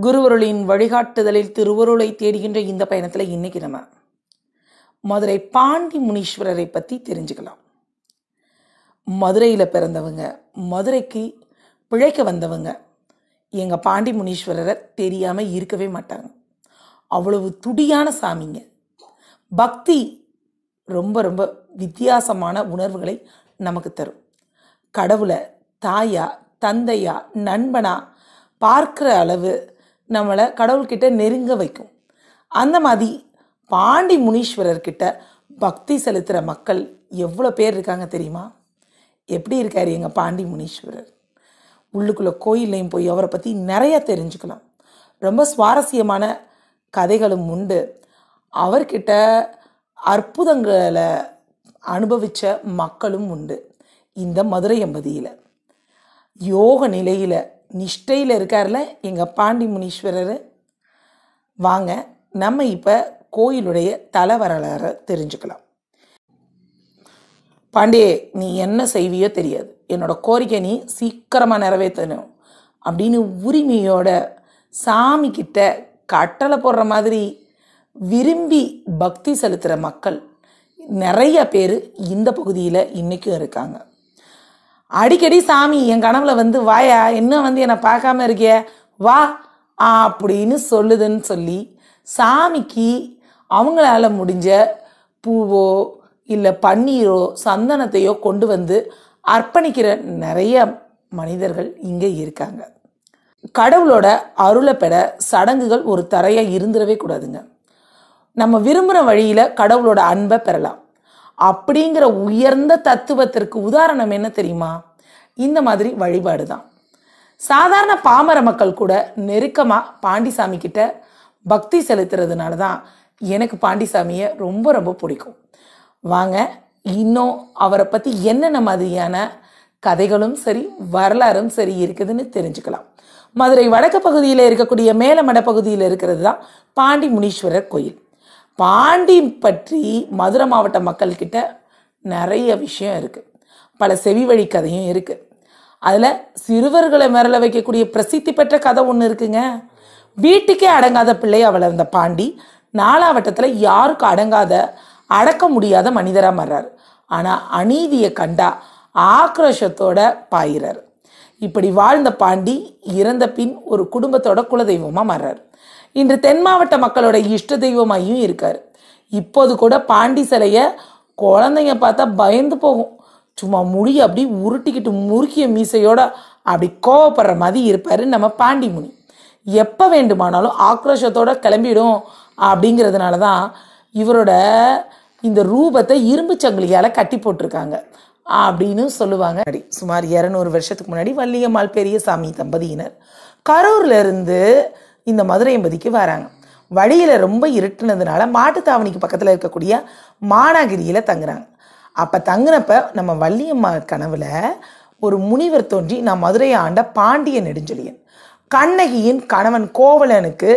குருவருளின் வழிகாட்டுதலில் திருவருளை தேடுகின்ற இந்த பயணத்தில் இன்னைக்கு நம்ம மதுரை பாண்டி முனீஸ்வரரை பற்றி தெரிஞ்சுக்கலாம். மதுரையில் பிறந்தவங்க மதுரைக்கு பிழைக்க வந்தவங்க எங்கள் பாண்டி முனீஸ்வரரை தெரியாமல் இருக்கவே மாட்டாங்க. அவ்வளவு துடியான சாமிங்க. பக்தி ரொம்ப ரொம்ப வித்தியாசமான உணர்வுகளை நமக்கு தரும். கடவுளை தாயா தந்தையா நண்பனா பார்க்குற அளவு நம்மளை கடவுள்கிட்ட நெருங்க வைக்கும். அந்த மாதிரி பாண்டி முனீஸ்வரர்கிட்ட பக்தி செலுத்துகிற மக்கள் எவ்வளோ பேர் இருக்காங்க தெரியுமா? எப்படி இருக்கார் எங்கள் பாண்டி முனீஸ்வரர்? உள்ளுக்குள்ளே கோயில்லையும் போய் அவரை பற்றி நிறைய தெரிஞ்சுக்கலாம். ரொம்ப சுவாரஸ்யமான கதைகளும் உண்டு. அவர்கிட்ட அற்புதங்களை அனுபவித்த மக்களும் உண்டு. இந்த மதுரை எம்பதியில் யோக நிலையில் நிஷ்டையில் இருக்கார்ல எங்கள் பாண்டி முனீஸ்வரர். வாங்க நம்ம இப்போ கோயிலுடைய தல வரலாறை தெரிஞ்சுக்கலாம். பாண்டியே நீ என்ன செய்வியோ தெரியாது. என்னோட கோரிக்கை நீ சீக்கிரமாக நிறைவேற்றணும் அப்படின்னு உரிமையோட சாமிக்கிட்ட கட்டளை போடுற மாதிரி விரும்பி பக்தி செலுத்துகிற மக்கள் நிறைய பேர் இந்த பகுதியில் இன்றைக்கும் இருக்காங்க. அடிக்கடி சாமி என் கனவுல வந்து வாயா இன்னும் வந்து என்னை பார்க்காம இருக்கிய? வா அப்படின்னு சொல்லுதுன்னு சொல்லி சாமிக்கு அவங்களால முடிஞ்ச பூவோ இல்லை பன்னீரோ சந்தனத்தையோ கொண்டு வந்து அர்ப்பணிக்கிற நிறைய மனிதர்கள் இங்கே இருக்காங்க. கடவுளோட அருளை பெற சடங்குகள் ஒரு தரையாக இருந்துடவே கூடாதுங்க. நம்ம விரும்புகிற வழியில் கடவுளோட அன்பை பெறலாம். அப்படிங்கிற உயர்ந்த தத்துவத்திற்கு உதாரணம் என்ன தெரியுமா? இந்த மாதிரி வழிபாடு தான். சாதாரண பாமர மக்கள் கூட நெருக்கமாக பாண்டிசாமி கிட்ட பக்தி செலுத்துறதுனால தான் எனக்கு பாண்டிசாமியை ரொம்ப ரொம்ப பிடிக்கும். வாங்க இன்னும் அவரை பற்றி என்னென்ன மாதிரியான கதைகளும் சரி வரலாறும் சரி இருக்குதுன்னு தெரிஞ்சுக்கலாம். மதுரை வடக்கு பகுதியில் இருக்கக்கூடிய மேலமட பகுதியில் இருக்கிறது தான் பாண்டி முனீஸ்வரர் கோயில். பாண்டி பற்றி மதுரை மாவட்ட மக்கள்கிட்ட நிறைய விஷயம் இருக்குது பல செவி வழி கதையும் இருக்குது அதில் சிறுவர்களை மிரள வைக்கக்கூடிய பிரசித்தி பெற்ற கதை ஒன்று இருக்குங்க. வீட்டுக்கே அடங்காத பிள்ளையா வளர்ந்த பாண்டி. நாலாவட்டத்தில் யாருக்கும் அடங்காத அடக்க முடியாத மனிதராக மாறார் ஆனால் அநீதியை கண்டா ஆக்ரோஷத்தோட பாயிறார். இப்படி வாழ்ந்த பாண்டி இறந்த பின் ஒரு குடும்பத்தோட குலதெய்வமாக மாறார் இன்று தென் மாவட்ட மக்களோட இஷ்ட தெய்வமாயும் இருக்கார். இப்போது கூட பாண்டி சிலைய குழந்தைங்க பார்த்தா பயந்து போகும். சும்மா முடி அப்படி உருட்டிக்கிட்டு முறுக்கிய மீசையோட அப்படி கோவப்படுற மாதிரி இருப்பார் நம்ம பாண்டி முனி. எப்போ வேண்டுமானாலும் ஆக்ரோஷத்தோட கிளம்பிடும் அப்படிங்கிறதுனால தான் இவரோட இந்த ரூபத்தை இரும்பு சங்கிலியால் கட்டி போட்டிருக்காங்க. அப்படின்னு சொல்லுவாங்க. சுமார் இரநூறு வருஷத்துக்கு முன்னாடி வள்ளியம்மாள் பெரியசாமி தம்பதியினர். கரூர்லேருந்து இந்த மதுரை எம்பதிக்கு வராங்க. வழியில் ரொம்ப இருட்டுனதுனால மாட்டுத்தாவணிக்கு பக்கத்தில் இருக்கக்கூடிய மானாகிரியில் தங்குறாங்க. அப்போ தங்கினப்ப நம்ம வள்ளியம்மா கனவுல ஒரு முனிவர் தோன்றி நான் மதுரையை ஆண்ட பாண்டிய நெடுஞ்செழியன். கண்ணகியின் கணவன் கோவலனுக்கு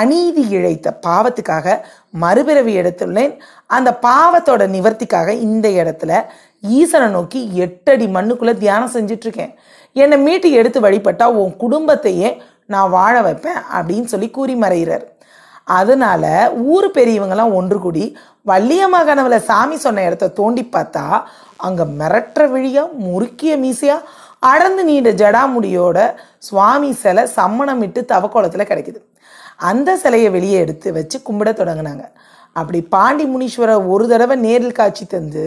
அநீதி இழைத்த பாவத்துக்காக மறுபிறவி எடுத்துள்ளேன். அந்த பாவத்தோட நிவர்த்திக்காக இந்த இடத்துல ஈசனை நோக்கி எட்டடி மண்ணுக்குள்ளே தியானம் செஞ்சிட்ருக்கேன். என்னை மீட்டு எடுத்து வழிபட்டால் உன் குடும்பத்தையே நான் வாழ வைப்பேன் அப்படின்னு சொல்லி கூறி மறைகிறார். அதனால ஊர் பெரியவங்கெல்லாம் ஒன்று கூடி வள்ளியம்மா கனவுல சாமி சொன்ன இடத்த தோண்டி பார்த்தா அங்கே மிரட்டுற வழியாக முறுக்கிய மீசையாக அடர்ந்து நீண்ட ஜடாமுடியோட சுவாமி சிலை சம்மணமிட்டு தவக்கோலத்தில் கிடைக்குது. அந்த சிலையை வெளியே எடுத்து வச்சு கும்பிட தொடங்கினாங்க. அப்படி பாண்டி முனீஸ்வரர் ஒரு தடவை நேரில் காட்சி தந்து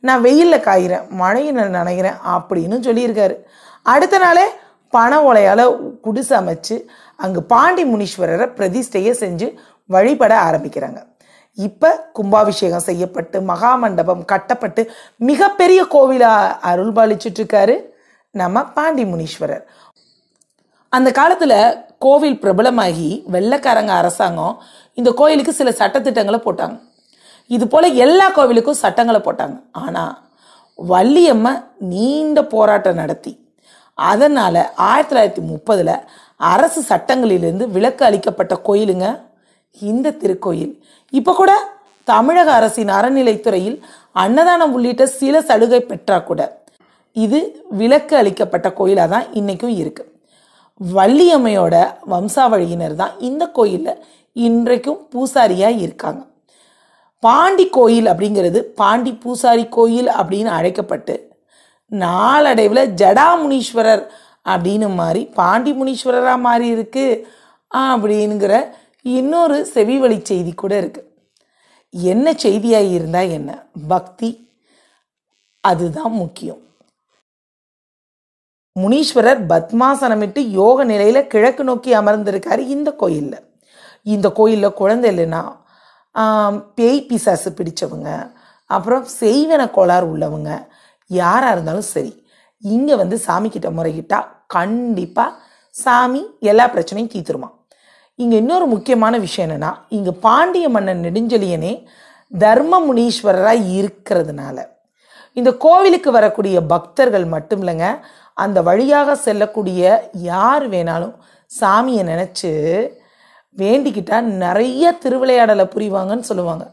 நான் வெயிலில் காயிறேன் மழையில் நனைகிறேன் அப்படின்னு சொல்லியிருக்காரு. அடுத்த நாளே பண ஓலையால் குடிசை அமைச்சு அங்கு பாண்டி முனீஸ்வரரை பிரதிஷ்டையை செஞ்சு வழிபட ஆரம்பிக்கிறாங்க. இப்போ கும்பாபிஷேகம் செய்யப்பட்டு மகாமண்டபம் கட்டப்பட்டு மிகப்பெரிய கோவிலாக அருள்பாலிச்சிட்டு இருக்காரு நம்ம பாண்டி முனீஸ்வரர். அந்த காலத்தில் கோவில் பிரபலமாகி வெள்ளைக்காரங்க அரசாங்கம் இந்த கோயிலுக்கு சில சட்டத்திட்டங்களை போட்டாங்க. இது போல் எல்லா கோவிலுக்கும் சட்டங்களை போட்டாங்க. ஆனால் வள்ளியம்மை நீண்ட போராட்டம் நடத்தி அதனால் ஆயிரத்தி தொள்ளாயிரத்தி முப்பதில் அரசு சட்டங்களிலிருந்து விலக்கு அளிக்கப்பட்ட கோயிலுங்க இந்த திருக்கோயில். இப்போ கூட தமிழக அரசின் அறநிலைத்துறையில் அன்னதானம் உள்ளிட்ட சில சலுகை பெற்றா கூட இது விலக்கு அளிக்கப்பட்ட கோயிலாக தான் இன்றைக்கும் இருக்குது வள்ளியம்மையோட வம்சாவழியினர் தான் இந்த கோயிலில் இன்றைக்கும் பூசாரியாக இருக்காங்க. பாண்டி கோயில் அப்படிங்கிறது பாண்டி பூசாரி கோயில் அப்படின்னு அழைக்கப்பட்டு நாளடைவில் ஜடாமுனீஸ்வரர் அப்படின்னு மாறி பாண்டி முனீஸ்வரராக மாறி இருக்கு அப்படிங்கிற இன்னொரு செவி வழி செய்தி கூட இருக்கு. என்ன செய்தியாக இருந்தால் என்ன? பக்தி. அதுதான் முக்கியம். முனீஸ்வரர் பத்மாசனமிட்டு யோக நிலையில் கிழக்கு நோக்கி அமர்ந்திருக்காரு இந்த கோயிலில். இந்த கோயிலில் குழந்தை இல்லைன்னா பேய் பிசாசு பிடிச்சவங்க அப்புறம் செய்வன கோளாறு உள்ளவங்க யாராக இருந்தாலும் சரி இங்கே வந்து சாமி கிட்ட முறையிட்டா கண்டிப்பாக சாமி எல்லா பிரச்சனையும் தீத்துருமா இங்கே இன்னொரு முக்கியமான விஷயம் என்னென்னா இங்கே பாண்டிய மன்னன் நெடுஞ்செழியனே தர்ம முனீஸ்வரராக இருக்கிறதுனால. இந்த கோவிலுக்கு வரக்கூடிய பக்தர்கள் மட்டும் இல்லைங்க அந்த வழியாக செல்லக்கூடிய யார் வேணாலும் சாமியை நினச்சி வேண்டிக்கிட்டால் நிறைய திருவிளையாடலை புரிவாங்கன்னு சொல்லுவாங்க.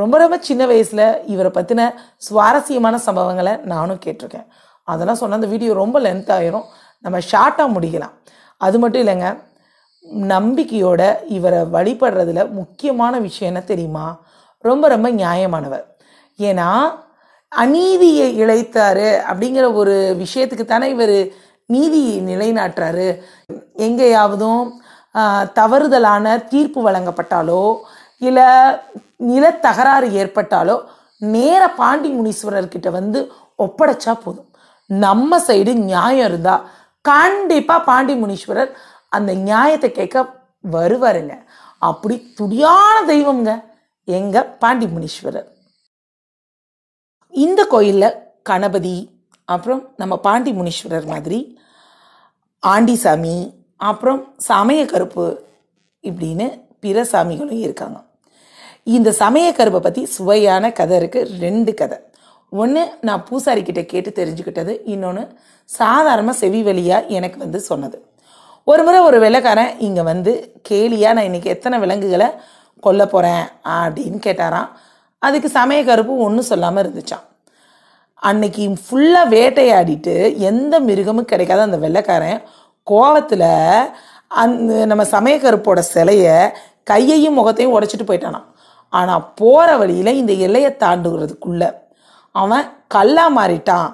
ரொம்ப ரொம்ப சின்ன வயசில் இவரை பற்றின சுவாரஸ்யமான சம்பவங்களை நானும் கேட்டிருக்கேன். அதெல்லாம் சொன்ன அந்த வீடியோ ரொம்ப லென்த் ஆயிரும். நம்ம ஷார்ட்டாக முடிக்கலாம். அது மட்டும் இல்லைங்க நம்பிக்கையோட இவரை வழிபடுறதுல முக்கியமான விஷயம் என்ன தெரியுமா? ரொம்ப ரொம்ப நியாயமானவர். ஏன்னா அநீதியை இழைத்தாரு அப்படிங்கிற ஒரு விஷயத்துக்கு தானே இவர் நீதி நிலைநாட்டுறாரு. எங்கேயாவதும் தவறுதலான தீர்ப்பு வழங்கப்பட்டாலோ இல்லை நிலத்தகராறு ஏற்பட்டாலோ நேர பாண்டி முனீஸ்வரர்கிட்ட வந்து ஒப்படைச்சா போதும். நம்ம சைடு நியாயம் இருந்தா கண்டிப்பா பாண்டி முனீஸ்வரர் அந்த நியாயத்தை கேட்க வருவாருங்க. அப்படி துடியான தெய்வம்ங்க எங்க பாண்டி முனீஸ்வரர். இந்த கோயிலில் கணபதி அப்புறம் நம்ம பாண்டி முனீஸ்வரர் மாதிரி ஆண்டிசாமி அப்புறம் சமய கருப்பு இப்படின்னு பிற சாமிகளும் இருக்காங்க. இந்த சமய கருப்பை பற்றி சுவையான கதை இருக்குது ரெண்டு கதை. ஒன்று நான் பூசாரிக்கிட்ட கேட்டு தெரிஞ்சுக்கிட்டது. இன்னொன்று சாதாரணமாக செவி வழியாக எனக்கு வந்து சொன்னது. ஒரு முறை ஒரு வெள்ளைக்காரன் இங்கே வந்து கேலியாக நான் இன்னைக்கு எத்தனை விலங்குகளை கொல்ல போகிறேன் அப்படின்னு கேட்டாராம். அதுக்கு சமய கருப்பு ஒன்றும் சொல்லாமல் இருந்துச்சான் அன்னைக்கு ஃபுல்லாக வேட்டையாடிட்டு எந்த மிருகமும் கிடைக்காத அந்த வெள்ளைக்காரன் கோவத்தில் அந்த நம்ம சமயக்கருப்போட சிலையை கையையும் முகத்தையும் உடச்சிட்டு போயிட்டானாம். ஆனால் போகிற வழியில் இந்த எல்லையை தாண்டுகிறதுக்குள்ள அவன் கல்லா மாறிட்டான்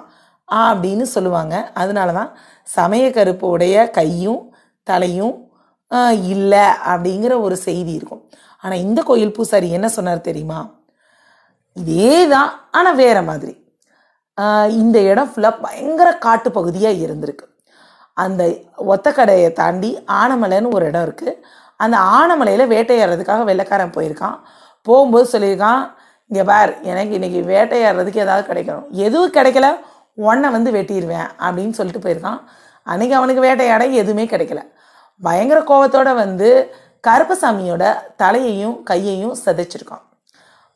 அப்படின்னு சொல்லுவாங்க. அதனால தான் சமயக்கருப்போடைய கையும் தலையும் இல்லை அப்படிங்கிற ஒரு செய்தி இருக்கும். ஆனால் இந்த கோயில் பூசாரி என்ன சொன்னார் தெரியுமா? இதே தான் ஆனால் வேறு மாதிரி. இந்த இடம் ஃபுல்லாக பயங்கர காட்டு பகுதியாக இருந்திருக்கு. அந்த ஒத்தக்கடையை தாண்டி ஆனமலைன்னு ஒரு இடம் இருக்குது அந்த ஆனமலையில் வேட்டையாடுறதுக்காக வெள்ளைக்காரன் போயிருக்கான். போகும்போது சொல்லியிருக்கான் இங்கே பார் எனக்கு இன்றைக்கி வேட்டையாடுறதுக்கு ஏதாவது கிடைக்கணும். எதுவும் கிடைக்கல உன்னை வந்து வெட்டிடுவேன் அப்படின்னு சொல்லிட்டு போயிருக்கான். அன்றைக்கி அவனுக்கு வேட்டையாட எதுவுமே கிடைக்கல. பயங்கர கோபத்தோடு வந்து கருப்பசாமியோட தலையையும் கையையும் சிதைச்சிருக்கான்.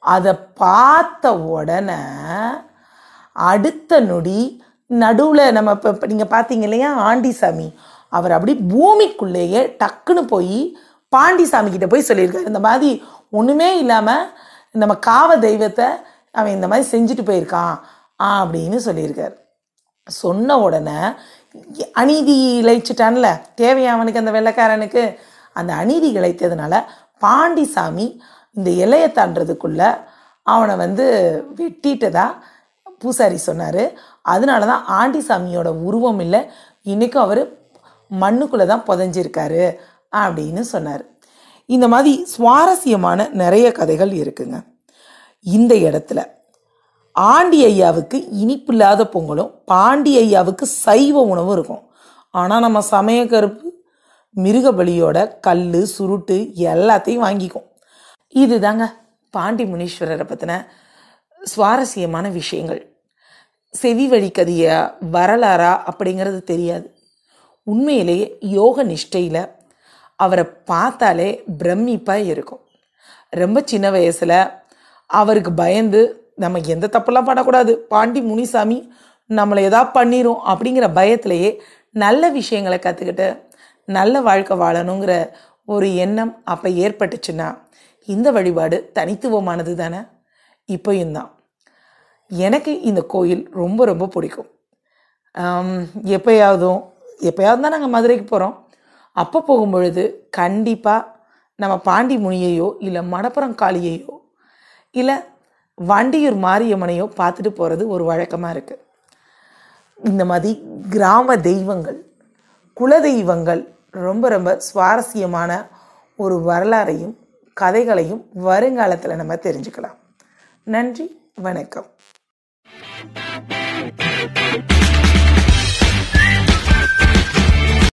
அதை பார்த்த உடனே அடுத்த நொடி நடுவில் நம்ம இப்போ நீங்கள் பார்த்தீங்க இல்லையா ஆண்டிசாமி அவர் அப்படி பூமிக்குள்ளேயே டக்குன்னு போய் பாண்டிசாமி கிட்ட போய் சொல்லியிருக்காரு. இந்த மாதிரி ஒன்றுமே இல்லாமல் நம்ம காவ தெய்வத்தை அவன் இந்த மாதிரி செஞ்சுட்டு போயிருக்கான் அப்படின்னு சொல்லியிருக்காரு. சொன்ன உடனே அநீதி இழைச்சிட்டான்ல தேவையா அவனுக்கு அந்த வெள்ளைக்காரனுக்கு? அந்த அநீதி இழைத்ததுனால பாண்டிசாமி இந்த இலையை தாண்டதுக்குள்ள அவனை வந்து வெட்டிட்டதா பூசாரி சொன்னார். அதனால தான் ஆண்டிசாமியோட உருவம் இல்லை இன்றைக்கும் அவர் மண்ணுக்குள்ளே தான் புதஞ்சிருக்காரு அப்படின்னு சொன்னார். இந்த மாதிரி சுவாரஸ்யமான நிறைய கதைகள் இருக்குங்க. இந்த இடத்துல ஆண்டி ஐயாவுக்கு இனிப்பில்லாத பொங்கலும் பாண்டி ஐயாவுக்கு சைவ உணவும் இருக்கும். ஆனால் நம்ம சமய கருப்பு மிருக பலியோட கல் சுருட்டு எல்லாத்தையும் வாங்கிக்கும். இதுதாங்க பாண்டி முனீஸ்வரரை பற்றின சுவாரஸ்யமான விஷயங்கள். செவி வழி கதையா வரலாறா அப்படிங்கிறது தெரியாது. உண்மையிலேயே யோக நிஷ்டையில் அவரை பார்த்தாலே பிரமிப்பாக இருக்கும். ரொம்ப சின்ன வயசில் அவருக்கு பயந்து நம்ம எந்த தப்பெல்லாம் பண்ணக்கூடாது. பாண்டி முனிசாமி நம்மளை எதாவது பண்ணிரும் அப்படிங்கிற பயத்திலேயே நல்ல விஷயங்களை கற்றுக்கிட்டு நல்ல வாழ்க்கை வாழணுங்கிற ஒரு எண்ணம் அப்போ ஏற்பட்டுச்சுன்னா இந்த வழிபாடு தனித்துவமானது தானே? இப்போயும் தான். எனக்கு இந்த கோயில் ரொம்ப ரொம்ப பிடிக்கும். எப்போயாவதும் எப்பயாவதும் தான் நாங்கள் மதுரைக்கு போகிறோம் அப்போ போகும்பொழுது கண்டிப்பாக நம்ம பாண்டி முனியையோ இல்லை மணப்புறம் காளியையோ இல்லை வண்டியூர் மாரியம்மனையோ பார்த்துட்டு போகிறது ஒரு வழக்கமாக இருக்குது இந்த மாதிரி கிராம தெய்வங்கள் குலதெய்வங்கள் ரொம்ப ரொம்ப சுவாரஸ்யமான ஒரு வரலாறையும் கதைகளையும் வருங்காலத்தில் நம்ம தெரிஞ்சுக்கலாம். நன்றி வணக்கம்.